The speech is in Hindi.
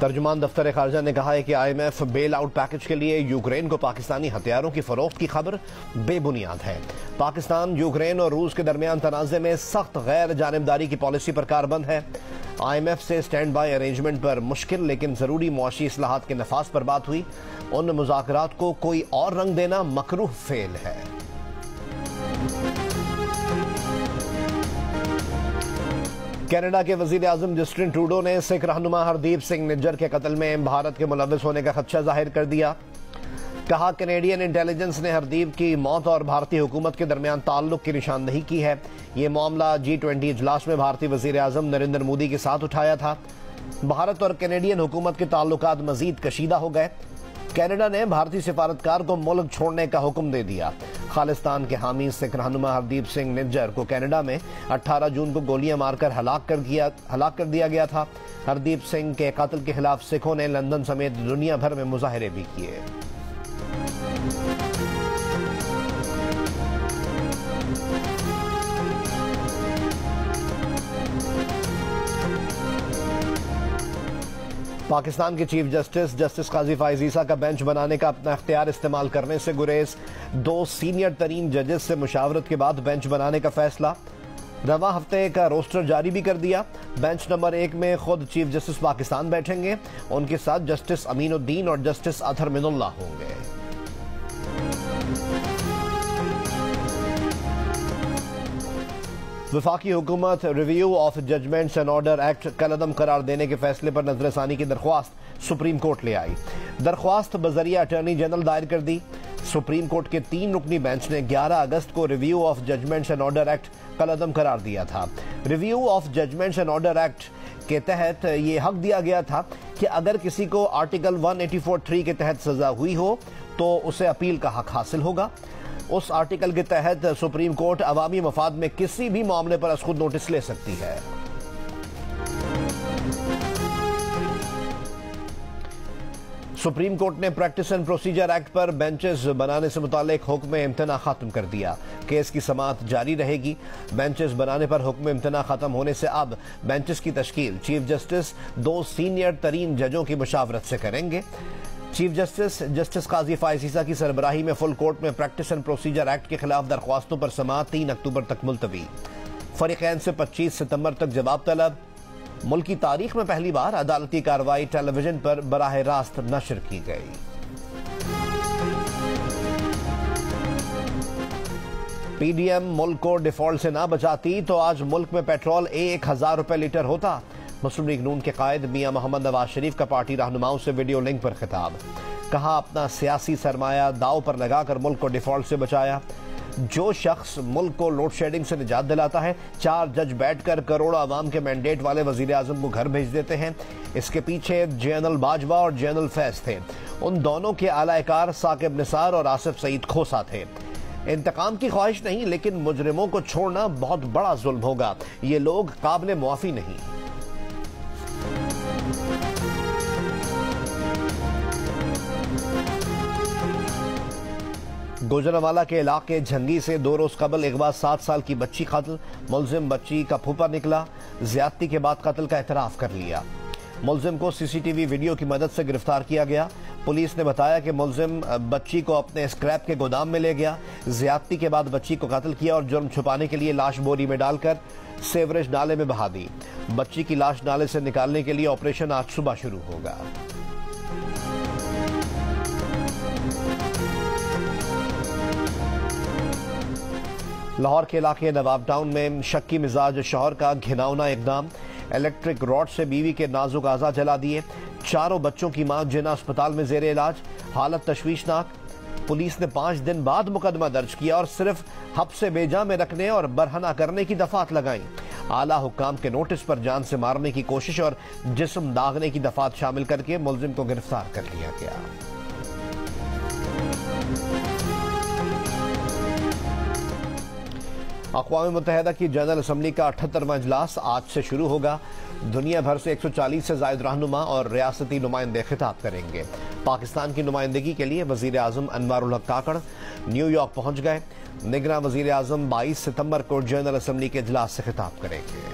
तर्जुमान दफ्तर खारजा ने कहा है कि आईएमएफ बेल आउट पैकेज के लिए यूक्रेन को पाकिस्तानी हथियारों की फरोख्त की खबर बेबुनियाद है। पाकिस्तान, यूक्रेन और रूस के दरमियान तनाजे में सख्त गैर जानबदारी की पॉलिसी पर कारबंद है। आईएमएफ से स्टैंड बाई अरेंजमेंट पर मुश्किल, लेकिन ज़रूरी मुआशी असलाहत के नफाज पर बात हुई। उन मुजाकर को कोई और रंग देना मकरूह फेल है। कनाडा के वज़ीर आज़म जस्टिन ट्रूडो ने सिख रहनुमा हरदीप सिंह निज्जर के कत्ल में भारत के मुलविस होने का खदशा ज़ाहिर कर दिया। कहा, कैनेडियन इंटेलिजेंस ने हरदीप की मौत और भारतीय हुकूमत के दरमियान ताल्लुक की निशानदही की है। ये मामला जी ट्वेंटी इजलास में भारतीय वज़ीर आज़म नरेंद्र मोदी के साथ उठाया था। भारत और कैनेडियन हुकूमत के ताल्लुक मजीद कशीदा हो गए। कनाडा ने भारतीय सिफारतकार को मुल्क छोड़ने का हुक्म दे दिया। खालिस्तान के हामी सिख रहनुमा हरदीप सिंह निज्जर को कनाडा में 18 जून को गोलियाँ मारकर हलाक कर दिया, हलाक कर दिया गया था। हरदीप सिंह के कत्ल के खिलाफ सिखों ने लंदन समेत दुनिया भर में मुजाहरे भी किए। पाकिस्तान के चीफ जस्टिस जस्टिस काजी फायजीसा का बेंच बनाने का अपना अख्तियार इस्तेमाल करने से गुरेज दो सीनियर तरीन जजेस से मुशावरत के बाद बेंच बनाने का फैसला। रवा हफ़्ते का रोस्टर जारी भी कर दिया। बेंच नंबर एक में खुद चीफ जस्टिस पाकिस्तान बैठेंगे। उनके साथ जस्टिस अमीनुद्दीन और जस्टिस अथर मिनुल्ला होंगे। विफाकी हुकूमत review of judgments and order act कलदम करार देने के फैसले पर नजरसानी की दरख्वास्त सुप्रीम कोर्ट ले आई। दरख्वास्त बजरिया अटर्नी जनरल दायर कर दी। सुप्रीम कोर्ट के तीन रुकनी बेंच ने 11 अगस्त को review of judgments and order act कलदम करार दिया था। Review of judgments and order act के तहत ये हक दिया गया था कि अगर किसी को आर्टिकल 184.3 के तहत सजा हुई हो तो उसे अपील का हक हासिल होगा। उस आर्टिकल के तहत सुप्रीम कोर्ट अवामी मफाद में किसी भी मामले पर खुद नोटिस ले सकती है। सुप्रीम कोर्ट ने प्रैक्टिस एंड प्रोसीजर एक्ट पर बेंचेस बनाने से मुतालिक हुक्म इम्तना खत्म कर दिया। केस की समात जारी रहेगी। बेंचेस बनाने पर हुक्म इम्तना खत्म होने से अब बेंचेस की तश्कील चीफ जस्टिस, दो सीनियर तरीन जजों की मुशावरत से करेंगे। Chief justice justice Qazi Faez Isa की सरबराही में फुल कोर्ट में प्रैक्टिस एंड प्रोसीजर एक्ट के खिलाफ दरख्वास्तों पर समात, तीन अक्टूबर तक मुलतवी। फरीकैन से 25 सितंबर तक जवाब तलब। मुल्क तारीख में पहली बार अदालती कार्रवाई टेलीविज़न पर बराह रास्त नशर की गई। पीडीएम मुल्क को डिफ़ॉल्ट से ना बचाती तो आज मुल्क में पेट्रोल एक हज़ार रुपए लीटर होता। मुस्लिम लीग नून के कायद मियाँ मोहम्मद नवाज़ शरीफ का पार्टी रहनुमाओं से वीडियो लिंक पर खिताब। कहा, अपना सियासी सरमाया दाव पर लगाकर मुल्क को डिफ़ॉल्ट से बचाया। जो शख्स मुल्क को लोड शेडिंग से निजात दिलाता है, चार जज बैठकर करोड़ों आवाम के मैंडेट वाले वज़ीर आज़म को घर भेज देते हैं। इसके पीछे जनरल बाजवा और जनरल फैज थे। उन दोनों के आलाकार साकिब निसार और आसिफ सईद खोसा थे। इंतकाम की ख्वाहिश नहीं, लेकिन मुजरिमों को छोड़ना बहुत बड़ा जुल्म होगा। ये लोग काबिल मुआफी नहीं। गुजरवाला के इलाके झंगी से दो रोज कबल एक बार सात साल की बच्ची कत्ल, मुलजिम बच्ची का फूफा निकला, ज्यादती के बाद कत्ल का एतराफ कर लिया। मुलजिम को सीसीटीवी वीडियो की मदद से गिरफ़्तार किया गया। पुलिस ने बताया कि मुलजिम बच्ची को अपने स्क्रैप के गोदाम में ले गया। ज्यादती के बाद बच्ची को कत्ल किया और जुर्म छुपाने के लिए लाश बोरी में डालकर सेवरेज नाले में बहा दी। बच्ची की लाश नाले से निकालने के लिए ऑपरेशन आज सुबह शुरू होगा। लाहौर के इलाके नवाब टाउन में शक्की मिजाज शोहर का घिनौना इकदाम। इलेक्ट्रिक रॉड से बीवी के नाजुक आजा जला दिए। चारों बच्चों की माँ जिना अस्पताल में जेर इलाज। हालत तशवीशनाक। पुलिस ने पाँच दिन बाद मुकदमा दर्ज किया और सिर्फ़ हब से बेजा में रखने और बरहना करने की दफात लगाई। आला हुकाम के नोटिस पर जान से मारने की कोशिश और जिस्म दागने की दफात शामिल करके मुलजिम को गिरफ़्तार कर लिया गया। अकवा मुतहदा की जनरल असम्बली का अठहत्तरवा अजलास आज से शुरू होगा। दुनिया भर से 140 से जायद रहनुमा और रियासती नुमाइंदे खिताब करेंगे। पाकिस्तान की नुमाइंदगी के लिए वज़ीर अजम अनवर काकड़ न्यूयॉर्क पहुँच गए। निगरान वज़ीर अजम बाईस सितंबर को जनरल असम्बली के अजलास से खिताब करेंगे।